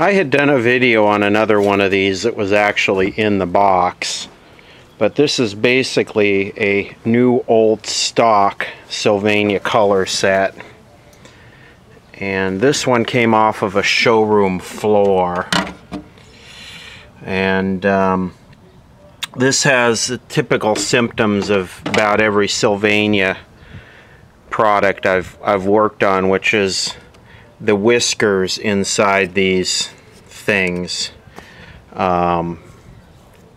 I had done a video on another one of these that was actually in the box. But this is basically a new old stock Sylvania color set. And this one came off of a showroom floor. And um, this has the typical symptoms of about every Sylvania product I've, I've worked on, which is the whiskers inside these things. Um,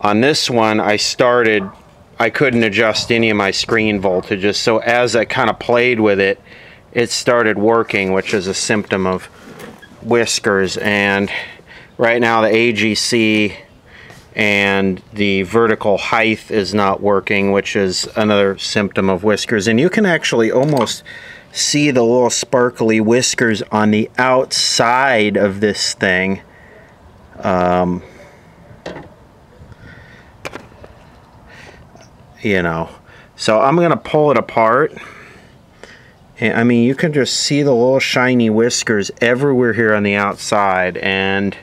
on this one, I started, I couldn't adjust any of my screen voltages, so as I kind of played with it, it started working, which is a symptom of whiskers. And right now the AGC and the vertical height is not working, which is another symptom of whiskers. And you can actually almost see the little sparkly whiskers on the outside of this thing. Um, you know, so I'm going to pull it apart. And, I mean, you can just see the little shiny whiskers everywhere here on the outside. And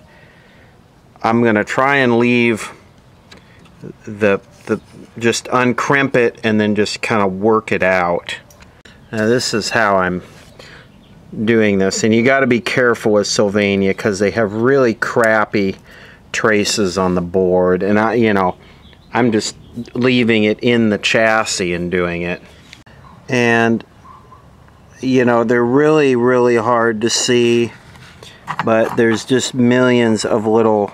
I'm going to try and leave the, the, just uncrimp it and then just kind of work it out. Now this is how I'm doing this and you got to be careful with Sylvania because they have really crappy traces on the board and I you know I'm just leaving it in the chassis and doing it. And you know they're really really hard to see but there's just millions of little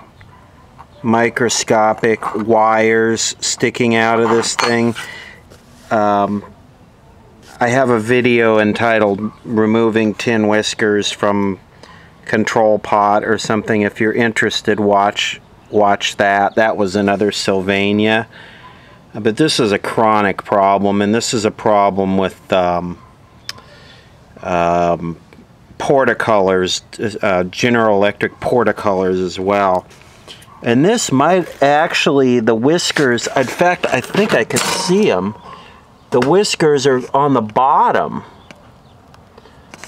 microscopic wires sticking out of this thing. Um, I have a video entitled removing tin whiskers from control pot or something. If you're interested watch watch that. That was another Sylvania. But this is a chronic problem and this is a problem with um, um, portacolors uh, General Electric portacolors as well. And this might actually the whiskers in fact I think I could see them the whiskers are on the bottom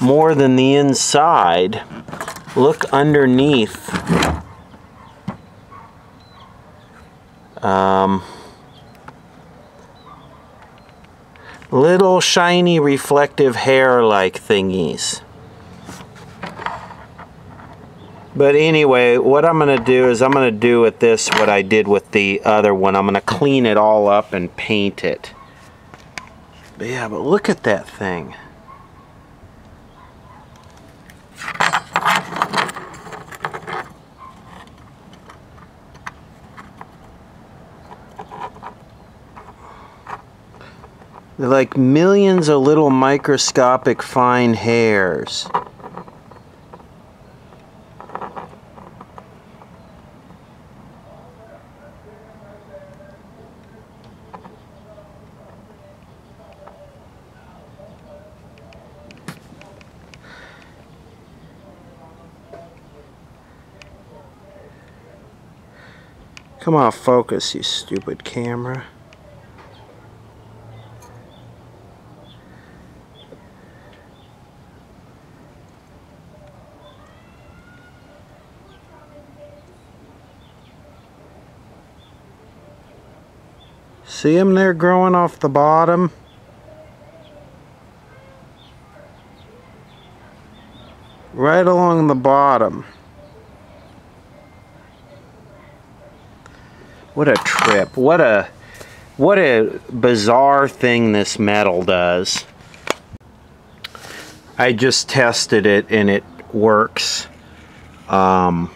more than the inside. Look underneath. Um, little shiny reflective hair like thingies. But anyway, what I'm going to do is I'm going to do with this what I did with the other one. I'm going to clean it all up and paint it. But yeah, but look at that thing. They're like millions of little microscopic fine hairs. Come on, focus, you stupid camera. See them there growing off the bottom? Right along the bottom. What a trip. What a what a bizarre thing this metal does. I just tested it and it works. Um,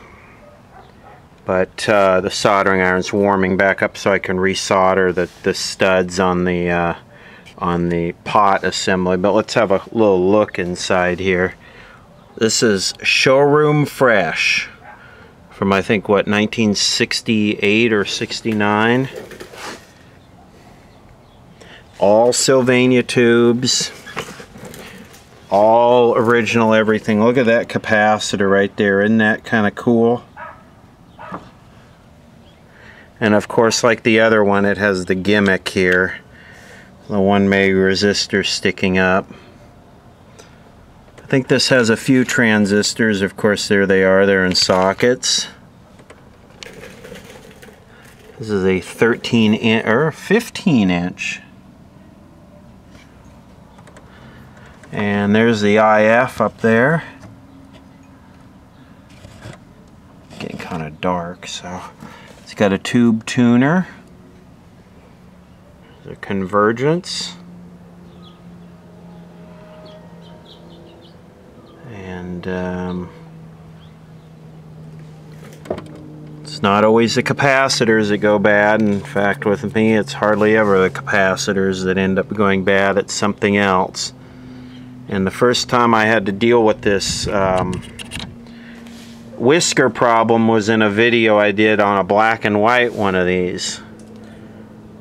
but uh, the soldering iron's warming back up so I can resolder the, the studs on the uh, on the pot assembly. But let's have a little look inside here. This is showroom fresh from I think what 1968 or 69 all Sylvania tubes all original everything. Look at that capacitor right there. Isn't that kind of cool? And of course like the other one it has the gimmick here. The 1 meg resistor sticking up think this has a few transistors. Of course, there they are. They're in sockets. This is a 13 inch or 15 inch. And there's the IF up there. Getting kind of dark, so it's got a tube tuner. There's a convergence. And um, it's not always the capacitors that go bad. In fact, with me, it's hardly ever the capacitors that end up going bad. It's something else. And the first time I had to deal with this um, whisker problem was in a video I did on a black and white one of these.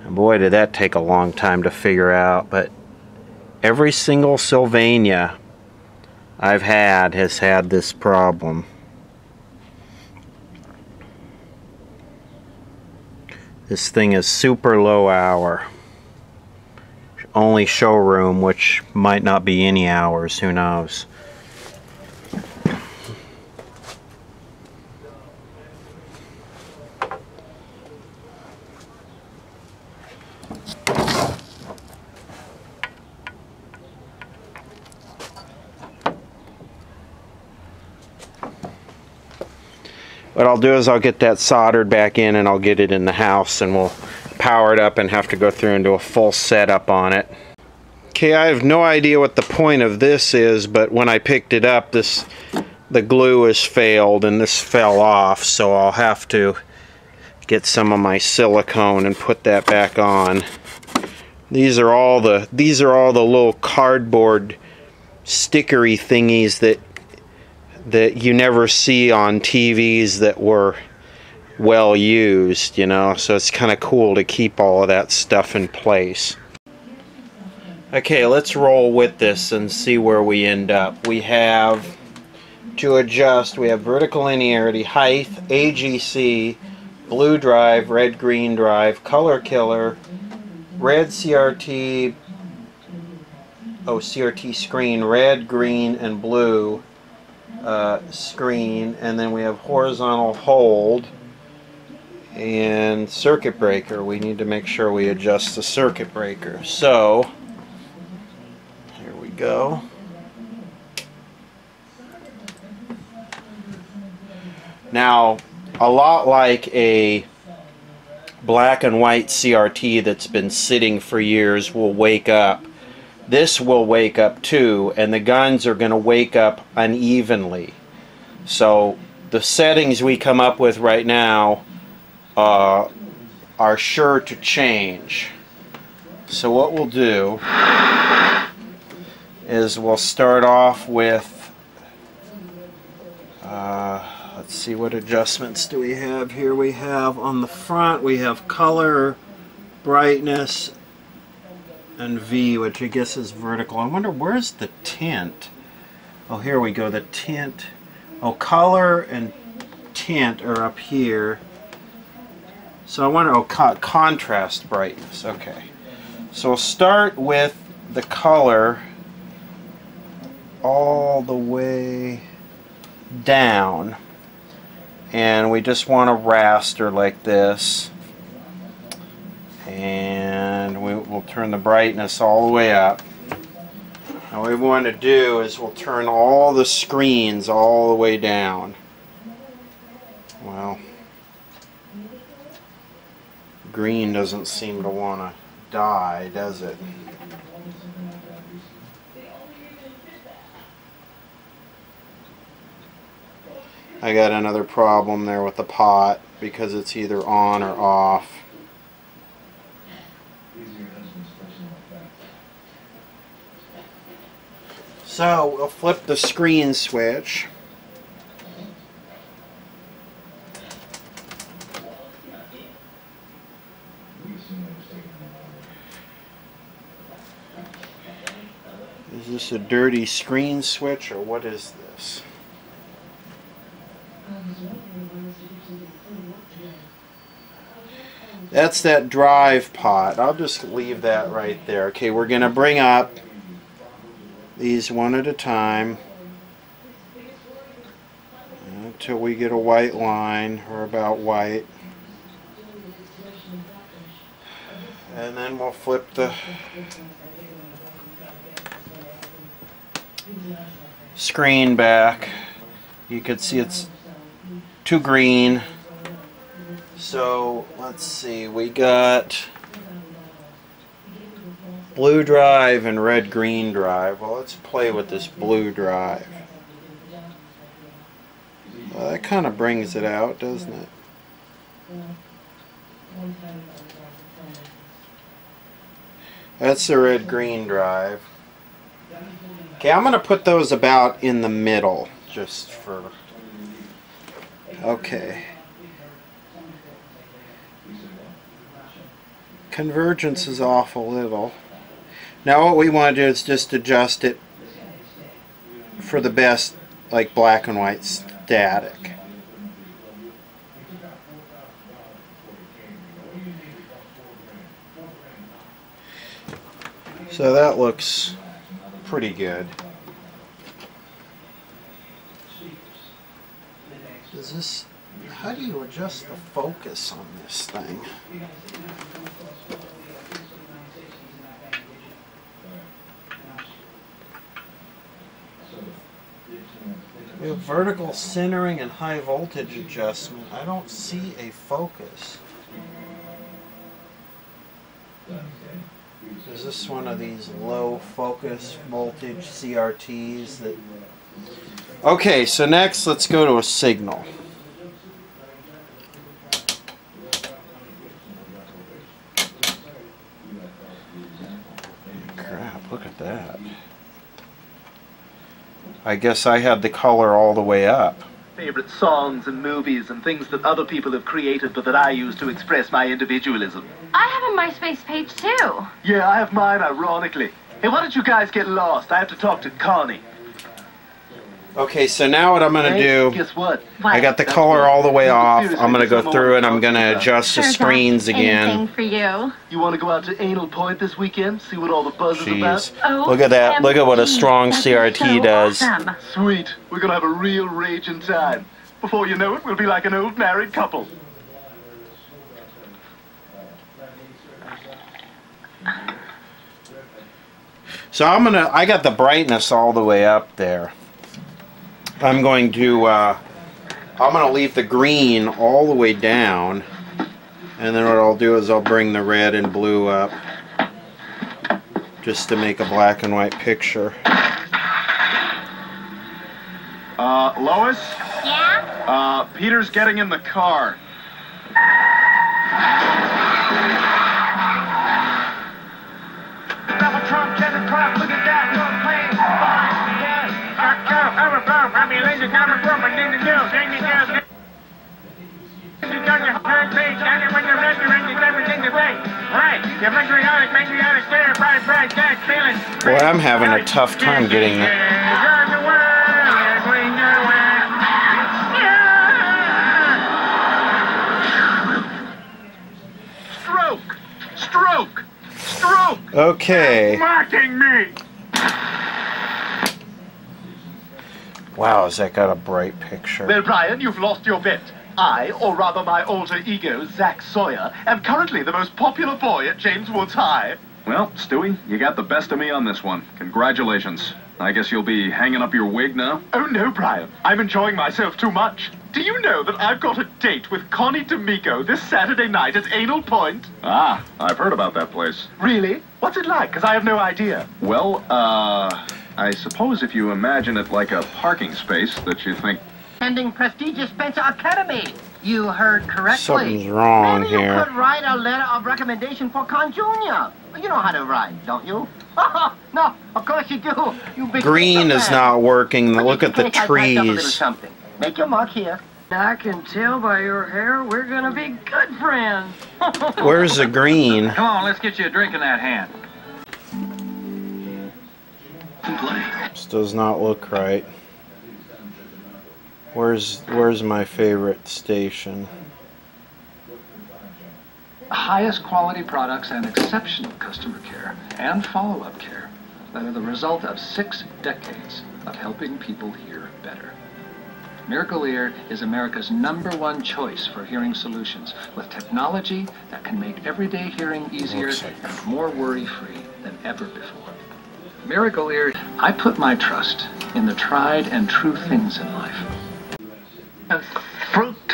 And boy, did that take a long time to figure out. But every single Sylvania I've had has had this problem. This thing is super low hour. Only showroom, which might not be any hours, who knows. What I'll do is I'll get that soldered back in and I'll get it in the house and we'll power it up and have to go through and do a full setup on it. Okay, I have no idea what the point of this is, but when I picked it up, this the glue has failed and this fell off, so I'll have to get some of my silicone and put that back on. These are all the these are all the little cardboard stickery thingies that that you never see on TVs that were well used, you know, so it's kind of cool to keep all of that stuff in place. Okay, let's roll with this and see where we end up. We have to adjust, we have vertical linearity, height, AGC, blue drive, red green drive, color killer, red CRT, oh CRT screen, red, green, and blue, uh, screen and then we have horizontal hold and circuit breaker. We need to make sure we adjust the circuit breaker. So here we go. Now a lot like a black and white CRT that's been sitting for years will wake up this will wake up too and the guns are going to wake up unevenly. So the settings we come up with right now uh, are sure to change. So what we'll do is we'll start off with uh, let's see what adjustments do we have here? We have on the front we have color brightness and V, which I guess is vertical. I wonder where's the tint? Oh, here we go. The tint. Oh, color and tint are up here. So I wonder, oh, co contrast brightness. Okay. So we'll start with the color all the way down. And we just want a raster like this. And we, will turn the brightness all the way up. Now what we want to do is we'll turn all the screens all the way down. Well, green doesn't seem to want to die, does it? I got another problem there with the pot because it's either on or off. So we'll flip the screen switch. Is this a dirty screen switch or what is this? That's that drive pot. I'll just leave that right there. Okay, we're going to bring up these one at a time. Until we get a white line or about white. And then we'll flip the screen back. You can see it's too green. So let's see we got blue drive and red green drive. Well, let's play with this blue drive. Well, that kind of brings it out, doesn't it? That's the red green drive. Okay, I'm going to put those about in the middle just for. Okay. Convergence is off a little. Now what we want to do is just adjust it for the best like black and white static. So that looks pretty good. Does this, how do you adjust the focus on this thing? We have vertical centering and high voltage adjustment. I don't see a focus. Is this one of these low focus voltage CRTs that... Okay, so next let's go to a signal. Crap, look at that. I guess I had the color all the way up. Favorite songs and movies and things that other people have created but that I use to express my individualism. I have a MySpace page too. Yeah, I have mine ironically. Hey, why don't you guys get lost? I have to talk to Connie. Okay, so now what I'm going to Hey, do, Guess what? I got the color all the way off. I'm going to go through and I'm going to adjust the screens again. Anything for you. You want to go out to Anal Point this weekend? See what all the buzz is about? Oh, Look at that. Look at what a strong that is CRT so does. awesome. Sweet. We're gonna have a real raging time. Before you know it, we'll be like an old married couple. So I'm going to, I got the brightness all the way up there. I'm going to, uh, I'm going to leave the green all the way down. And then what I'll do is I'll bring the red and blue up. Just to make a black and white picture. Uh, Lois? Yeah? Uh, Peter's getting in the car. Boy, I'm having a tough time getting that. Turn the world, yes, we know it. Stroke! Stroke! Stroke! Okay. Mocking me. Wow, has that got a bright picture? Well, Brian, you've lost your bet. I, or rather my alter ego, Zack Sawyer, am currently the most popular boy at James Woods High. Well, Stewie, you got the best of me on this one. Congratulations. I guess you'll be hanging up your wig now? Oh no, Brian. I'm enjoying myself too much. Do you know that I've got a date with Connie D'Amico this Saturday night at Anal Point? Ah, I've heard about that place. Really? What's it like? Because I have no idea. Well, uh, I suppose if you imagine it like a parking space that you think, attending prestigious Spencer Academy. You heard correctly. Something's wrong Maybe you could write a letter of recommendation for Con Jr. You know how to write, don't you? no, of course you do. You big Green is man. not working. But Look at the can type up a little trees. something. Make your mark here. I can tell by your hair we're gonna be good friends. Where's the green? Come on, let's get you a drink in that hand. This does not look right. Where's Where's my favorite station? highest quality products and exceptional customer care and follow-up care that are the result of six decades of helping people hear better. Miracle Ear is America's number one choice for hearing solutions with technology that can make everyday hearing easier like- and more worry-free than ever before. Miracle Ear, I put my trust in the tried and true things in life.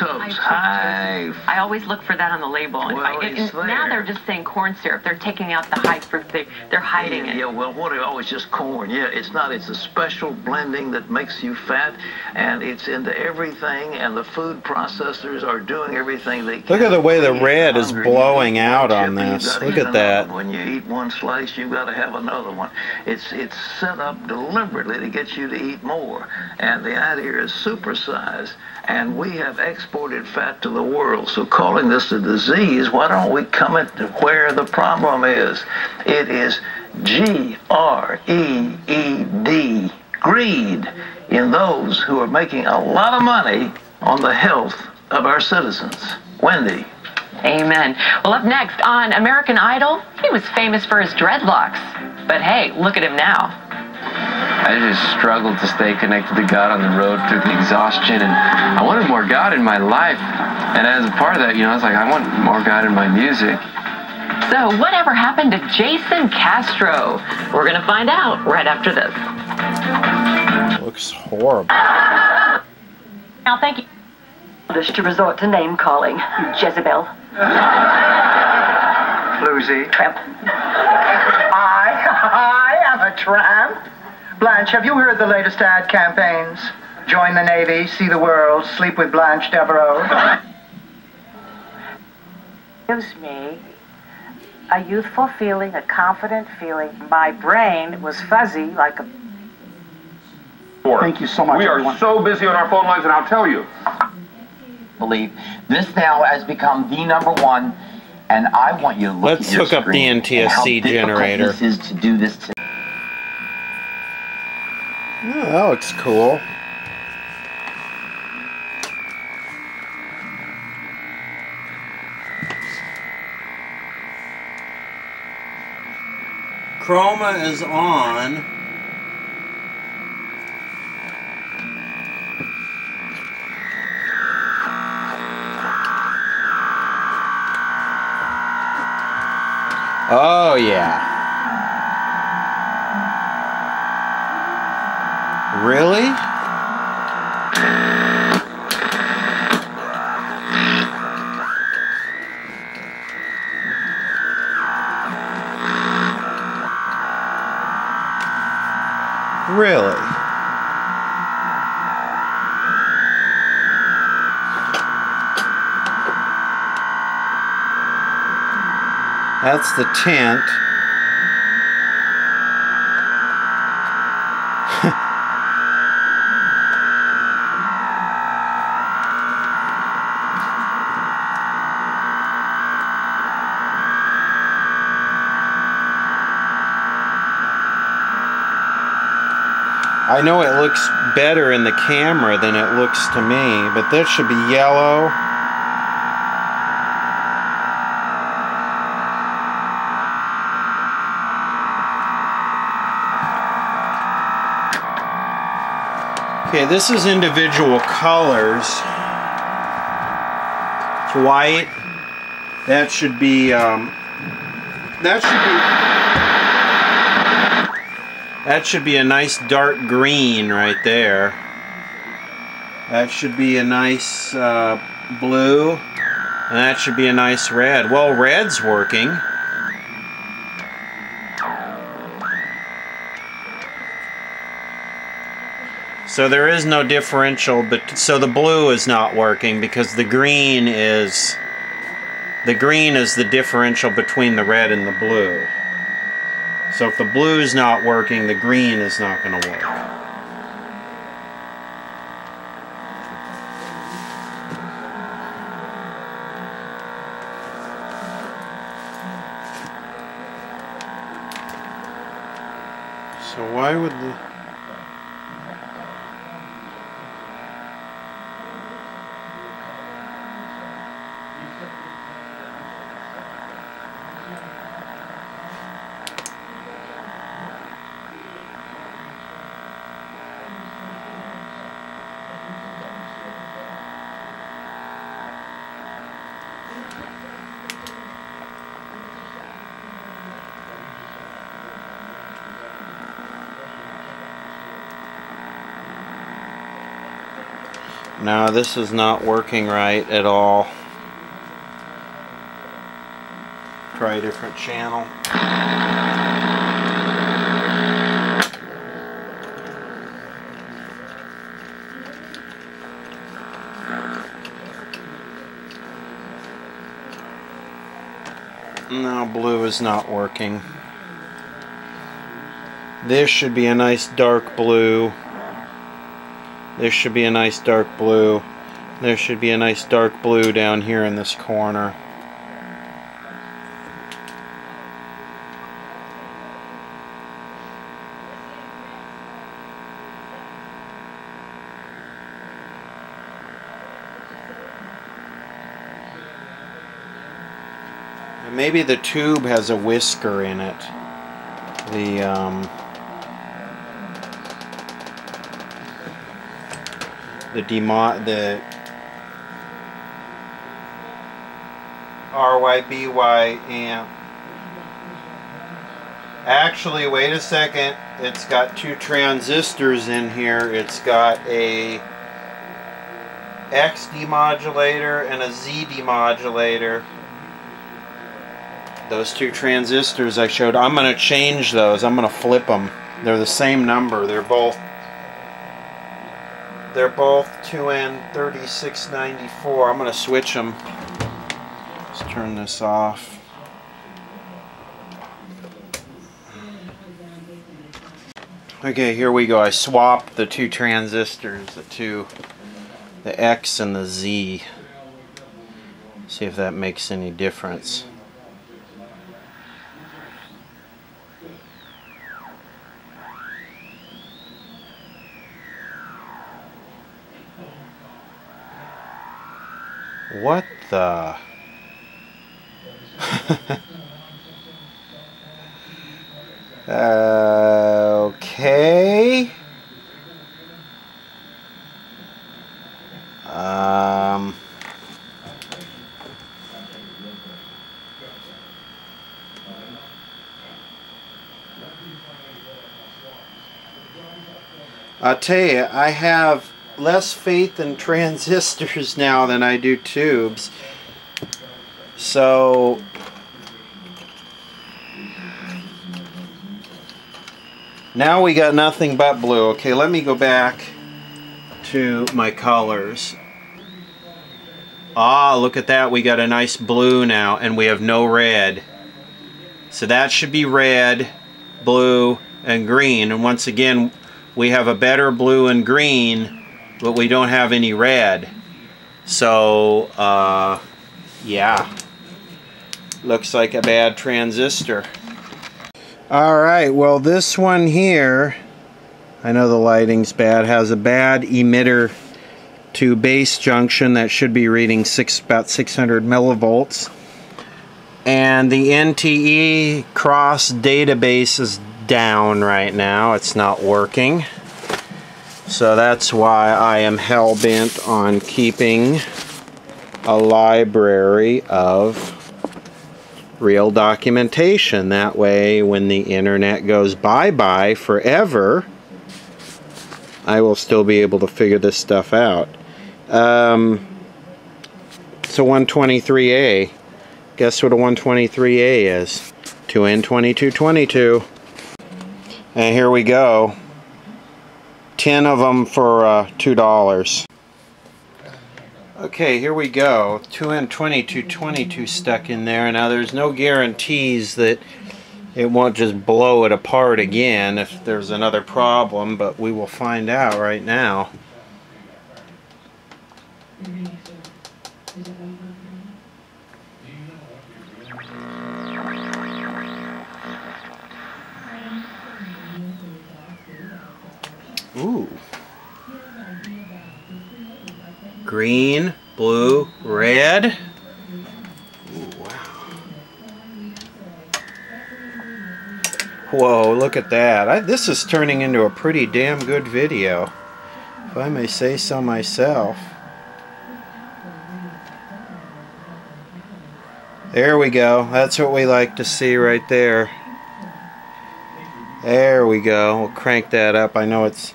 Fructose high. I always look for that on the label. Well, I- and- it's and now they're just saying corn syrup. They're taking out the high fruit. They, they're hiding Yeah, it. yeah, well, what are it's just corn? Yeah, it's not. It's a special blending that makes you fat, and it's into everything. And the food processors are doing everything they can. Look at the way the red is blowing out on this. Look at that. one. When you eat one slice, you've got to have another one. It's it's set up deliberately to get you to eat more. And the idea is supersize. And we have exported fat to the world. So calling this a disease, why don't we come at where the problem is? It is G R E E D, greed, in those who are making a lot of money on the health of our citizens. Wendy. Amen. Well, up next on American Idol, he was famous for his dreadlocks. But hey, look at him now. I just struggled to stay connected to God on the road through the exhaustion, and I wanted more God in my life. And as a part of that, you know, I was like, I want more God in my music. So, whatever happened to Jason Castro? We're going to find out right after this. Looks horrible. Now, thank you. Wish to resort to name calling. Jezebel. Floozy. Tramp. I, I am a tramp. Blanche, have you heard the latest ad campaigns? Join the Navy, see the world, sleep with Blanche Devereaux. Gives me a youthful feeling, a confident feeling. My brain was fuzzy like a Thank you so much, We are everyone. so busy on our phone lines, and I'll tell you. believe this now has become the number one, and I want you to look Let's at your hook up the screen and how NTSC generator. This is to do this. To- Oh, that looks cool. Chroma is on. Oh yeah. Really? That's the tint. I know it looks better in the camera than it looks to me, but this should be yellow. Okay, this is individual colors. It's white. That should be, um, that should be, that should be a nice dark green right there. That should be a nice uh, blue. And that should be a nice red. Well, red's working. So there is no differential, but so the blue is not working because the green is the green is the differential between the red and the blue. So if the blue is not working, the green is not going to work. So why would the No, this is not working right at all. Try a different channel. No, blue is not working. This should be a nice dark blue. This should be a nice dark blue. There should be a nice dark blue down here in this corner. Maybe the tube has a whisker in it. The um, the demo the RYBY amp. Actually, wait a second. It's got two transistors in here. It's got a X demodulator and a Z demodulator. Those two transistors I showed, I'm going to change those. I'm going to flip them. They're the same number. They're both they're both 2N3694. I'm going to switch them. Let's turn this off. Okay, here we go. I swapped the two transistors, the two, the X and the Z. See if that makes any difference. The? uh, okay. Um. I'll tell you, I have less faith in transistors now than I do tubes. So now we got nothing but blue. Okay, let me go back to my colors. Ah, look at that. We got a nice blue now and we have no red. So that should be red, blue, and green. And once again, we have a better blue and green, but we don't have any red. So, uh, yeah. Looks like a bad transistor. Alright, well this one here, I know the lighting's bad, has a bad emitter to base junction that should be reading six about 600 millivolts. And the NTE cross database is down right now. It's not working. So that's why I am hell-bent on keeping a library of real documentation. That way, when the internet goes bye-bye forever, I will still be able to figure this stuff out. Um, a 123A. Guess what a 123A is? 2N2222. And here we go. 10 of them for uh, $2. Okay, here we go. 2N2222 stuck in there. Now there's no guarantees that it won't just blow it apart again if there's another problem, but we will find out right now. Ooh. Green, blue, red. Wow. Whoa, look at that. I, this is turning into a pretty damn good video, if I may say so myself. There we go. That's what we like to see right there. There we go. We'll crank that up. I know it's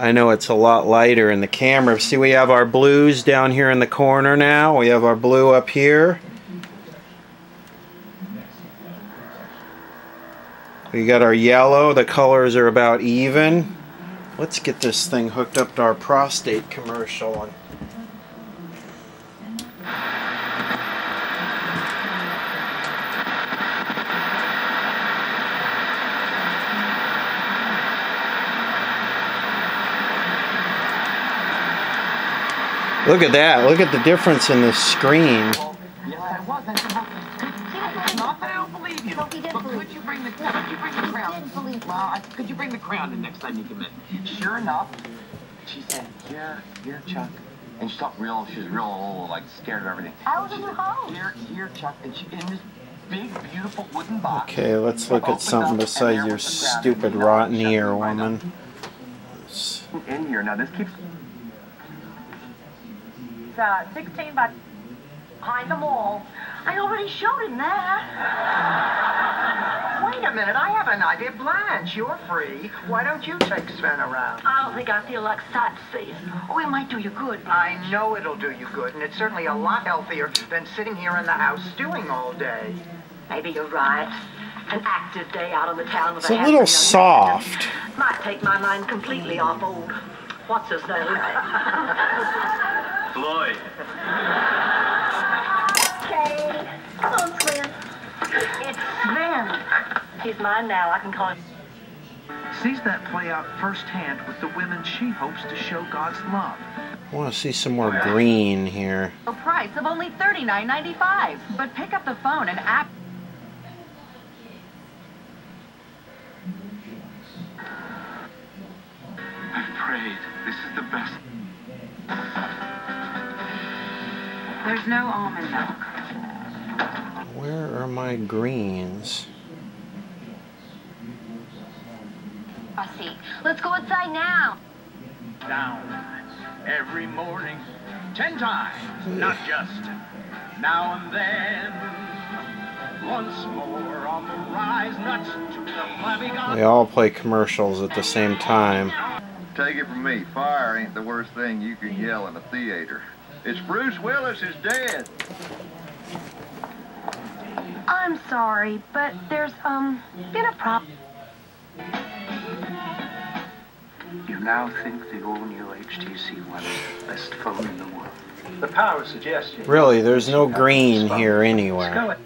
I know it's a lot lighter in the camera. See, we have our blues down here in the corner now. We have our blue up here. We got our yellow. The colors are about even. Let's get this thing hooked up to our prostate commercial. And Look at that. Look at the difference in the screen. Yes, I was. I said, well, not that I don't believe you. Could you bring the could you bring the crown? Well, could you bring the crown the next time you come in? Sure enough, she said, here, here, Chuck. And she talked real, she was real, like, scared of everything. I was in the house. Here, here, Chuck. And she, in this big, beautiful wooden box. Okay, let's look at something besides your stupid rotten ear, woman. In here. Now, this keeps It's uh, 16 by behind the wall. I already showed him that. Wait a minute, I have an idea. Blanche, you're free. Why don't you take Sven around? I don't think I feel like sightseeing. Oh, it might do you good. I know it'll do you good, and it's certainly a lot healthier than sitting here in the house stewing all day. Maybe you're right. An active day out on the town with It's a a little soft. Might take my mind completely off old. What's his name? Floyd. Okay. Come on, Sven. It's Sven. He's mine now. I can call him. Sees that play out firsthand with the women she hopes to show God's love. I want to see some more green here. A price of only $39.95. But pick up the phone and act. This is the best. There's no almond milk. Where are my greens? I see. Let's go outside now. Down every morning, ten times, not just now and then. Once more on the rise, nuts to the flabby. They all play commercials at the same time. Take it from me, fire ain't the worst thing you can yell in a theater. It's Bruce Willis is dead. I'm sorry, but there's, um, been a problem. You now think the all-new HTC One is the best phone in the world. The power of suggestion. Really, there's no green here anywhere.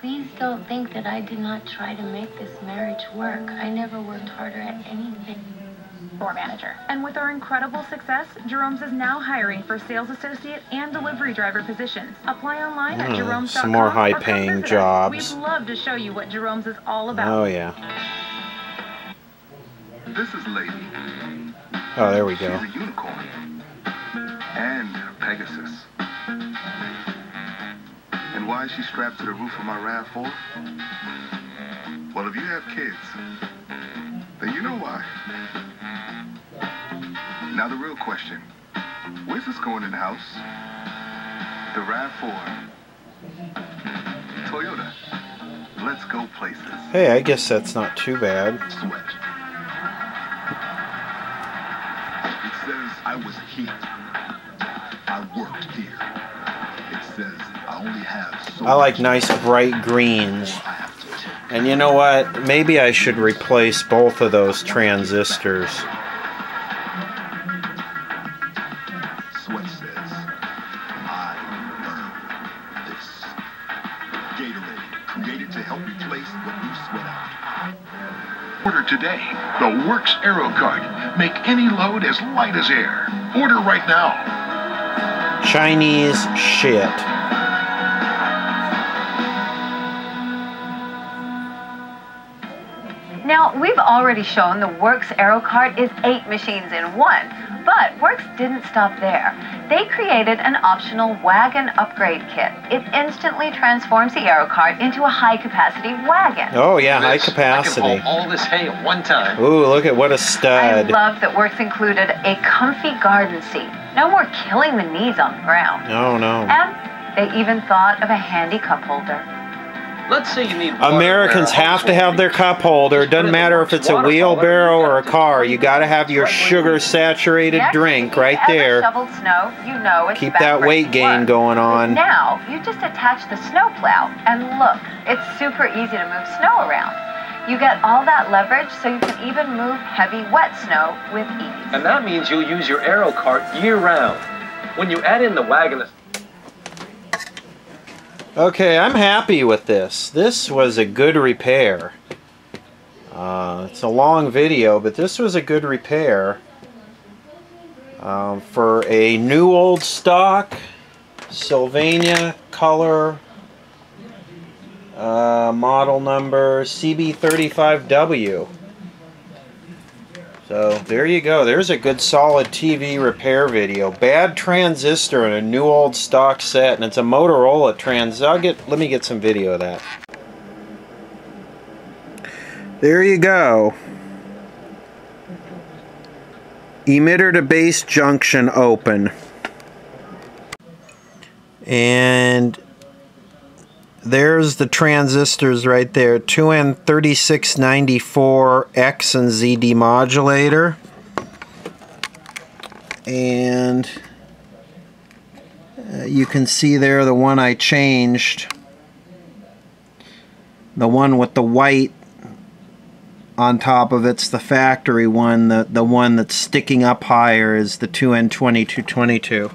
Please don't think that I did not try to make this marriage work. I never worked harder at anything. Store manager. And with our incredible success, Jerome's is now hiring for sales associate and delivery driver positions. Apply online at Hmm, jerome's.com. some more or come high-paying visit us. jobs. We'd love to show you what Jerome's is all about. Oh yeah. This is Lady. Oh, there we go. She's a unicorn. And a Pegasus. And why is she strapped to the roof of my RAV4? Well, if you have kids, then you know why. Now the real question. Where's this going in the house? The RAV4. Toyota. Let's go places. Hey, I guess that's not too bad. Sweat. It says I was here. I worked here. It says I only have so I like nice bright greens. And you know what? Maybe I should replace both of those transistors. The Works Make any load as light as air. Order right now. Chinese shit. Now, we've already shown the WORX AeroCart is eight machines in one, but WORX didn't stop there. They created an optional wagon upgrade kit. It instantly transforms the AeroCart into a high-capacity wagon. Oh yeah, high I can capacity. haul all this hay at one time. Ooh, look at what a stud. I love that WORX included a comfy garden seat. No more killing the knees on the ground. No, no. And they even thought of a handy cup holder. Let's say you need water Americans for a have to have their cup holder. It doesn't matter if it's a wheelbarrow or a car. You got to have your sugar saturated Next, drink right there. snow, you know it's Keep that weight gain going on. Now, you just attach the snow plow, and look, it's super easy to move snow around. You get all that leverage so you can even move heavy wet snow with ease. And that means you'll use your AeroCart year round. When you add in the wagon, Okay, I'm happy with this. This was a good repair. Uh, it's a long video, but this was a good repair. Um, for a new old stock Sylvania color uh, model number CB35W. So there you go. There's a good solid TV repair video. Bad transistor in a new old stock set, and it's a Motorola trans. I'll get. Let me get some video of that. There you go. Emitter to base junction open. And there's the transistors right there. 2N3694 X and Z demodulator. And uh, you can see there the one I changed. The one with the white on top of it's the factory one. The, the one that's sticking up higher is the 2N2222